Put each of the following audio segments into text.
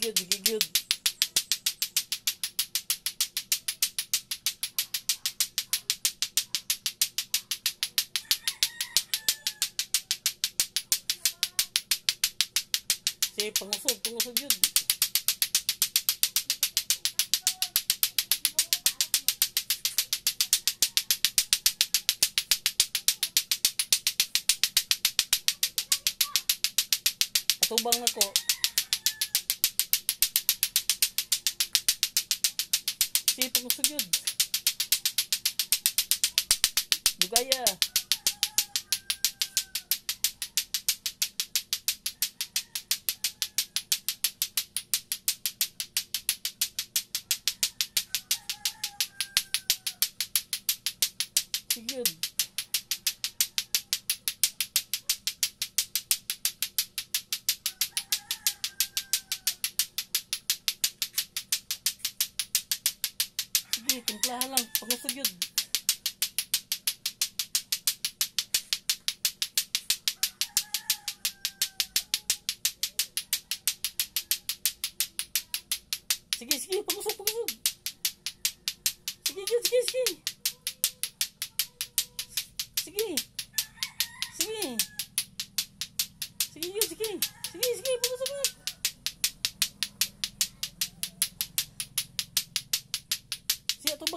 good, sige good. Sige, pangusog, pangusog yun. Atubang na Sige, pangusog yun. Dugaya. Sige Sige, timplahan lang. Pangusog yun. Sige, sige, pangusog, pangusog. Sige, sige, sige. Sige.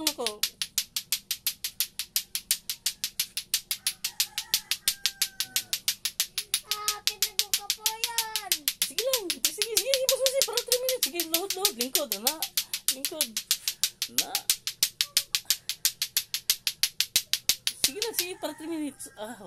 Tubang ako. Ah, pinago ka po yan. Sige lang. Sige, sige, sige, pasusi. Para 3 minutes. Sige, load, load. Lingkod, na. Lingkod. Na. Sige lang, sige, para 3 minutes. Ah,